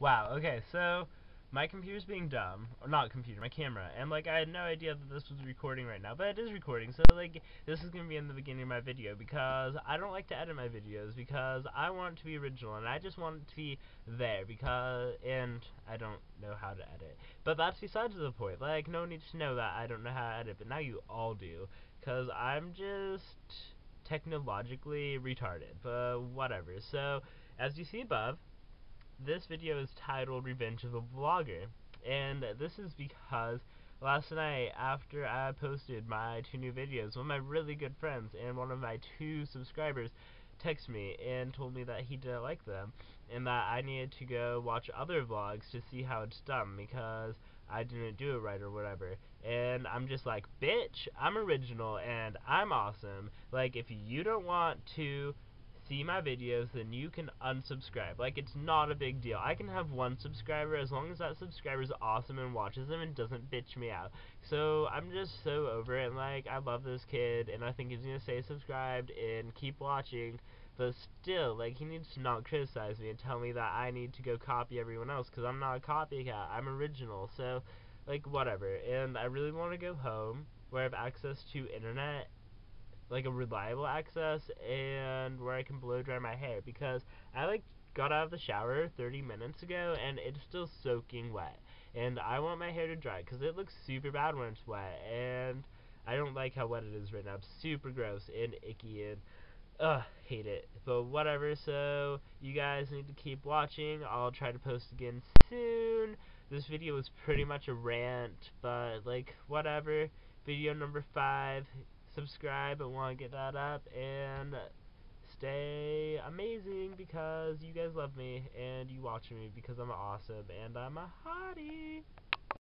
Wow, okay, so my computer's being dumb, or not computer, my camera, and like I had no idea that this was recording right now, but it is recording, so like this is going to be in the beginning of my video, because I don't like to edit my videos, because I want it to be original, and I just want it to be there, because, and I don't know how to edit, but that's besides the point, like, no one needs to know that I don't know how to edit, but now you all do, because I'm just technologically retarded, but whatever, so, as you see above, this video is titled Revenge of the Vlogger. And this is because last night after I posted my two new videos, one of my really good friends and one of my two subscribers texted me and told me that he didn't like them and that I needed to go watch other vlogs to see how it's done because I didn't do it right or whatever. And I'm just like, bitch, I'm original and I'm awesome. Like, if you don't want to see my videos, then you can unsubscribe. Like, it's not a big deal. I can have one subscriber as long as that subscriber is awesome and watches them and doesn't bitch me out. So, I'm just so over it. Like, I love this kid, and I think he's going to stay subscribed and keep watching. But still, like, he needs to not criticize me and tell me that I need to go copy everyone else, because I'm not a copycat. I'm original. So, like, whatever. And I really want to go home where I have access to internet like a reliable access and where I can blow dry my hair because I like got out of the shower 30 minutes ago and it's still soaking wet and I want my hair to dry because it looks super bad when it's wet and I don't like how wet it is right now. It's super gross and icky and ugh, hate it. But whatever, so you guys need to keep watching. I'll try to post again soon. This video was pretty much a rant, but like whatever. Video number 5 subscribe and want to get that up and stay amazing because you guys love me and you watch me because I'm awesome and I'm a hottie.